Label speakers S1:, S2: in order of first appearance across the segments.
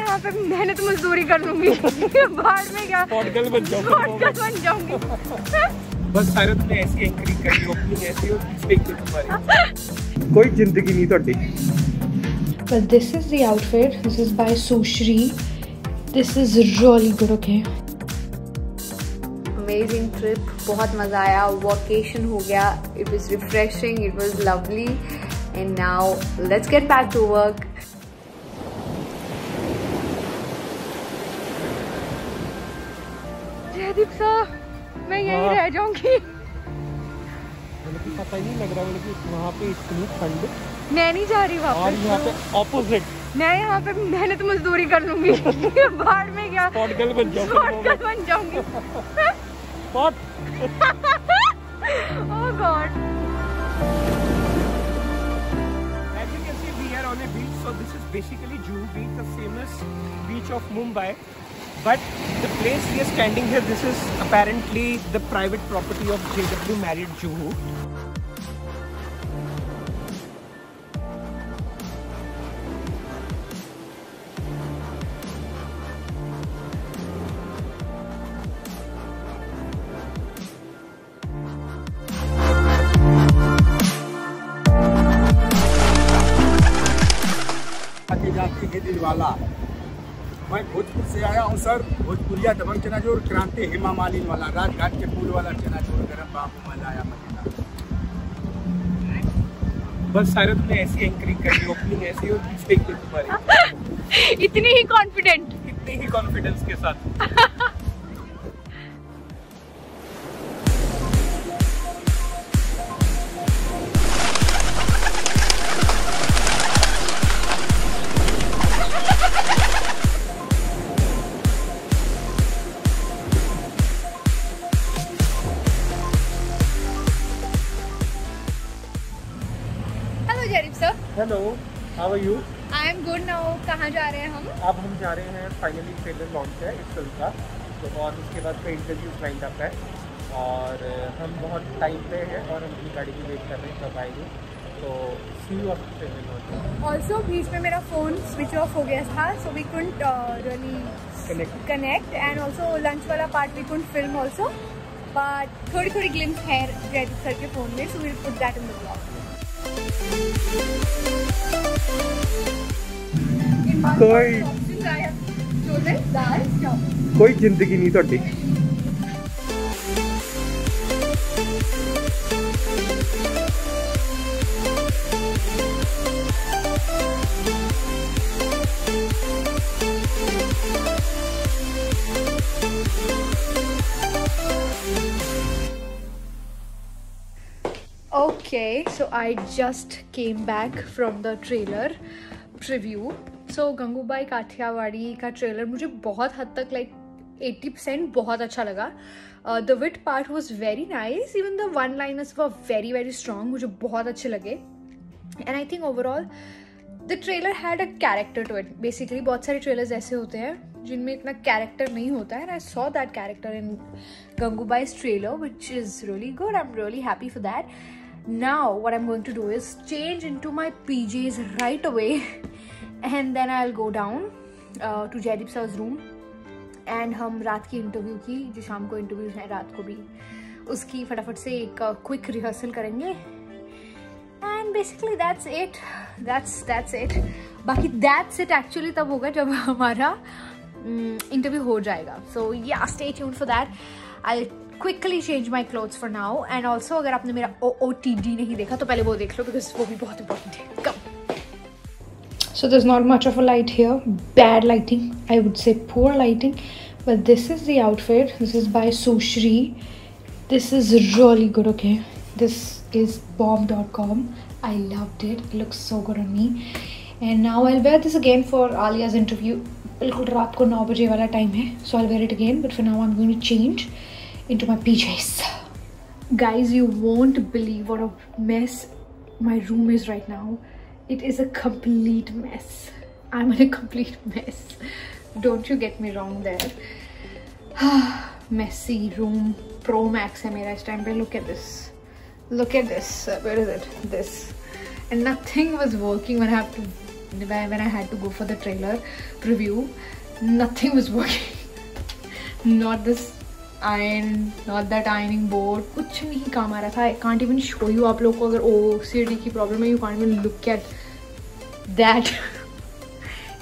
S1: यहाँ पे मेहनत मजदूरी कर लूंगी बाहर में क्या
S2: पॉडगल बन जाऊंगा
S1: पॉडकास्ट बन जाऊंगी
S2: बस सारे तुमने ऐसी एंकरिंग करी ओपनिंग ऐसी और पीछे तुम्हारी कोई जिंदगी नहीं ਤੁਹਾਡੀ
S1: But this is the outfit. This is by Sushri. This is really good, okay? Amazing trip. बहुत मज़ा आया वॉकेशन हो गया it was refreshing it was lovely and now let's get back to work sir मैं यहीं
S2: हाँ।
S1: रह जाऊँगी
S2: पता ही नहीं लग रहा मुझे कि वहाँ पे इतनी ठंड
S1: मैं नहीं जा रही
S2: और यहाँ पे ऑपोजिट
S1: मैं यहाँ पे मेहनत मजदूरी कर लूँगी बाहर में क्या
S2: पॉडगल बन जाऊँगा
S1: बन जाऊँगी
S2: pot
S1: Oh God.
S2: As you can see, we are on a beach. So this is basically Juhu Beach, the famous beach of Mumbai. But the place we are standing here, this is apparently the private property of JW Marriott Juhu.
S3: के जाति के दिल वाला मैं भोजपुर से आया हूँ sir. भोजपुरिया दबंग चनाचोर क्रांति हेमा मालिन वाला राजघाट के पुल वाला चनाचोर गरम बाबू मज़ा आया मज़ेदार।
S2: बस सारे तुमने ऐसी एंकरिंग करी ओपनिंग ऐसी और पीछे की तुम्हारी।
S1: इतनी ही कॉन्फिडेंट
S2: इतनी ही कॉन्फिडेंस के साथ।
S1: Jaideep sir
S2: hello how are you
S1: I am good now कहाँ जा रहे हैं हम?
S2: अब हम जा रहे हैं फाइनली ट्रेलर लॉन्च है इस फ़िल्म का। तो और उसके बाद कई इंटरव्यूज़ लाइन अप है। और हम बहुत टाइम पे हैं और हम अपनी गाड़ी की वेट कर रहे हैं कब आएगी तो see you after trailer launch
S1: also बीच में मेरा फ़ोन स्विच ऑफ़ हो गया था so we couldn't
S2: really
S1: connect and also lunch वाला part we couldn't film also. But थोड़ी थोड़ी glimpse है जयदीप सर के phone में so we'll put that in the vlog. In one
S2: कोई-
S1: of the options I have chosen dal chawal.
S2: ਕੋਈ ਜ਼ਿੰਦਗੀ ਨਹੀਂ ਤੁਹਾਡੀ
S1: so, I just came back from the trailer preview. So Gangubai Kathiawadi का ट्रेलर मुझे बहुत हद तक लाइक 80% बहुत अच्छा लगा। The wit part was very nice even the one liners were very very strong मुझे बहुत अच्छे लगे। And I think overall the trailer had a character to it basically बहुत सारे ट्रेलर्स ऐसे होते हैं, जिनमें इतना कैरेक्टर नहीं होता है। And I saw that character in Gangubai's trailer which is really good I am really happy for that now what i'm going to do is change into my pjs right away and then i'll go down uh, to jaideep sir's room and हम रात की interview की जो शाम को interview है रात को भी उसकी फटाफट से एक क्विक रिहर्सल करेंगे and basically that's it that's that's it बाकी दैट्स इट एक्चुअली तब होगा जब हमारा इंटरव्यू हो जाएगा so yeah stay for that I quickly change my clothes for now and also अगर आपने मेरा ओ ओ टी डी नहीं देखा तो पहले वो देख लो बिकॉज़ वो भी बहुत इंपॉर्टेंट है come So there's not much of a light here. Bad lighting. I would say poor lighting. But this is the outfit. This is by Sushri. This is really good, okay? This is bomb.com. I loved it. It looks so good on me. And now I'll wear this again for Alia's interview. बिल्कुल रात को नौ बजे वाला time है so I wear it again but for now I am going to change into my PJs guys you won't believe what a mess my room is right now it is a complete mess i'm in a complete mess don't you get me wrong there messy room pro max hai mera is time पे look at this look at this Uh, where is it this and nothing was working when i have to when I had to go for the trailer preview, nothing was working. not this iron, not that ironing board. कुछ नहीं काम आ रहा था. I can't even show you आप लोग को अगर OCD की problem है, can't even look at that.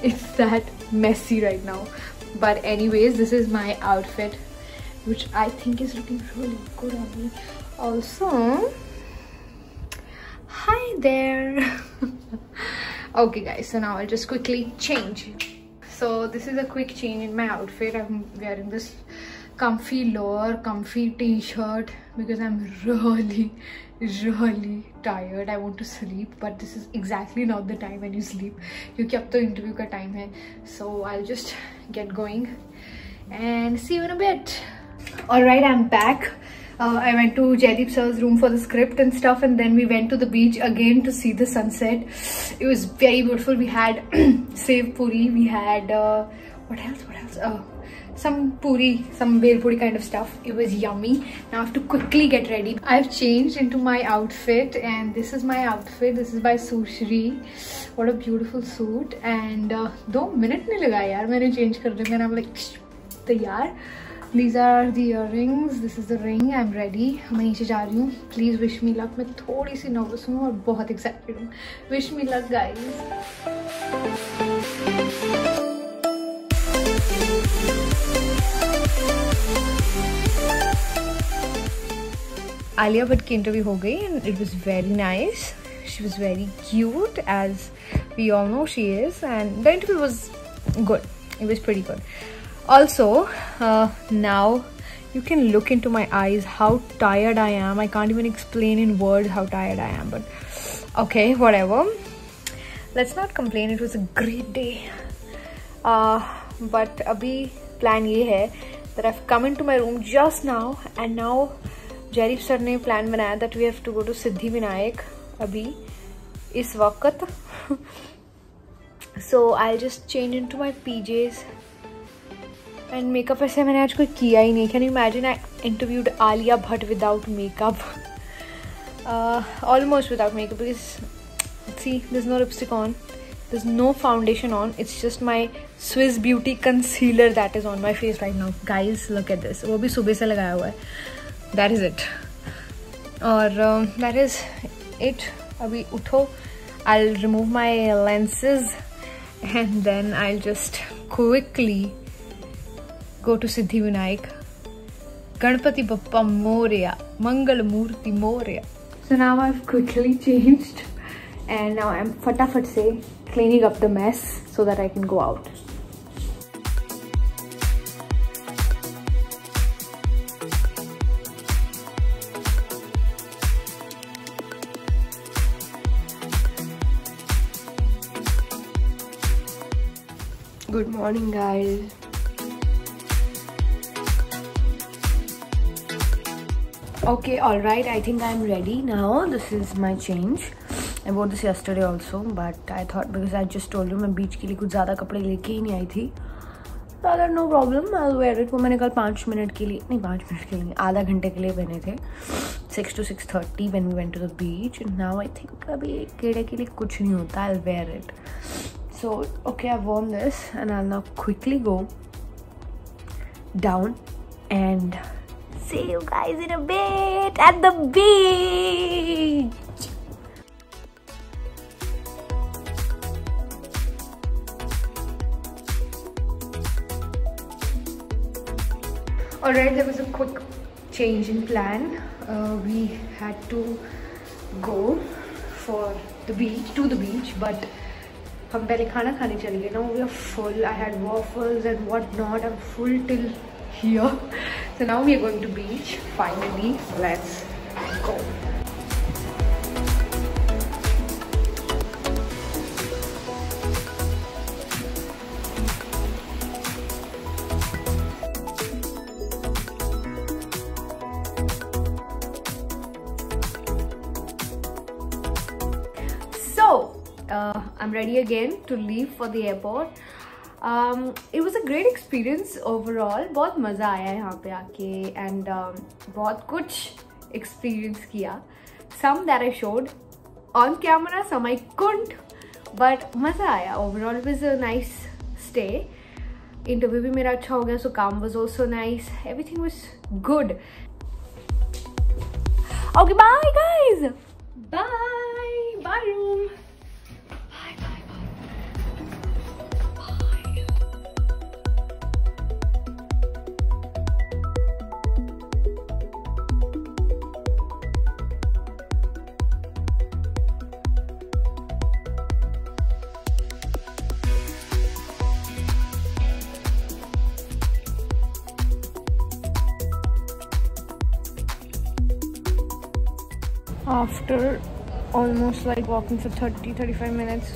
S1: it's that messy right now. But anyways, this is my outfit, which I think is looking really good on me. Also, hi there. okay guys so now i'll just quickly change. So this is a quick change in my outfit. I'm wearing this comfy lower comfy t-shirt because i'm really really tired. I want to sleep but this is exactly not the time when you sleep. You kept the interview ka time hai so i'll just get going and see you in a bit. All right i'm back Uh, I went to Jaideep sir's room for the script and stuff and then we went to the beach again to see the sunset. It was very beautiful. We had save puri, we had, uh, what else, what else? Uh, some puri, some bel puri kind of stuff. It was yummy. Now I have to quickly get ready. I've changed into my outfit and this is my outfit. This is by Sushri. What a beautiful suit. And uh, दो minute नहीं लगा यार मैंने change करने में. I'm like तैयार. these are the ear rings this is the ring I am ready मैं नीचे जा रही हूँ. प्लीज़ विश मी लक मैं थोड़ी सी नर्वस हूँ और बहुत एक्साइटेड हूँ. Wish me luck guys Alia Bhatt की इंटरव्यू हो गई and it was very nice she was very cute as we all know she is and the interview was good it was very good also uh, now you can look into my eyes how tired I am. I can't even explain in words how tired I am but okay whatever. Let's not complain it was a great day. Uh, but abhi plan ye hai that I've come into my room just now and now sir ne plan banaya that we have to go to Siddhi Vinayak abhi is waqt so I'll just change into my PJs and makeup ऐसे मैंने आज कोई किया ही नहीं। Can you imagine I interviewed Alia Bhatt without makeup almost without makeup is see this no lipstick on this no foundation on it's just my swiss beauty concealer that is on my face right now guys look at this वो भी सुबह से लगाया हुआ है। That is it और that is it अभी उठो। I remove my lenses and then I just quickly go to Siddhi Vinayak Ganpati Bappa Morya Mangal Murti Morya. So now I have quickly changed and now I am फटाफट से cleaning up the mess so that I can go out
S4: good morning guys
S1: okay, all right, i think i'm ready now. This is my change. I wore this yesterday also, but i thought because i just told you मैं बीच के लिए कुछ ज़्यादा कपड़े लेके ही नहीं आई थी। तो no problem I wear it वो मैंने कल पाँच मिनट के लिए, नहीं, पाँच मिनट के लिए आधा घंटे के लिए पहने थे। Six two six thirty when we went to the beach now I think अभी केड़े के लिए कुछ नहीं होता I wear it so okay I wore this and I now quickly go down and see you guys in a bit at the beach. Alright, there was a quick change in plan. Uh, we had to go for the beach, to the beach, but हम पहले खाना खाने चले गए ना we are full I had waffles and what not I am full till here so now we are going to beach. Finally let's go. So uh, I'm ready again to leave for the airport it was a great experience overall बहुत मज़ा आया यहाँ पे आके and um, बहुत कुछ experience किया। Some that I showed on camera some I couldn't but मज़ा आया। Overall was a nice stay interview भी मेरा अच्छा हो गया सो काम was also nice everything was good okay bye guys bye bye room after almost like walking for 30 35 minutes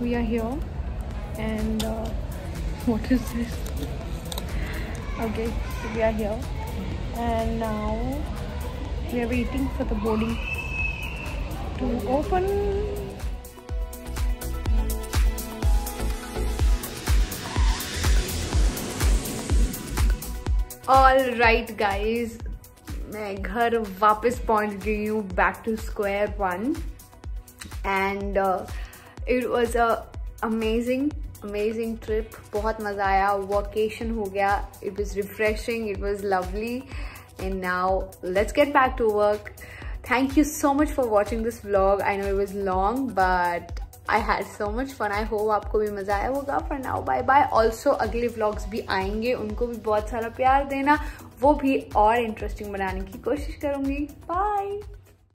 S1: we are here. And uh, what is this? Okay so we are here. And now we are waiting for the boarding to open. All right guys मैं घर वापस पहुँच गई हूँ back to square one and it was a amazing amazing trip बहुत मज़ा आया। Vacation हो गया। It was refreshing it was lovely and now let's get back to work thank you so much for watching this vlog I know it was long but I had so much fun I hope आपको भी मज़ा आया होगा. For now bye bye also अगले vlogs भी आएँगे। उनको भी बहुत सारा प्यार देना। वो भी और इंटरेस्टिंग बनाने की कोशिश करूँगी। बाय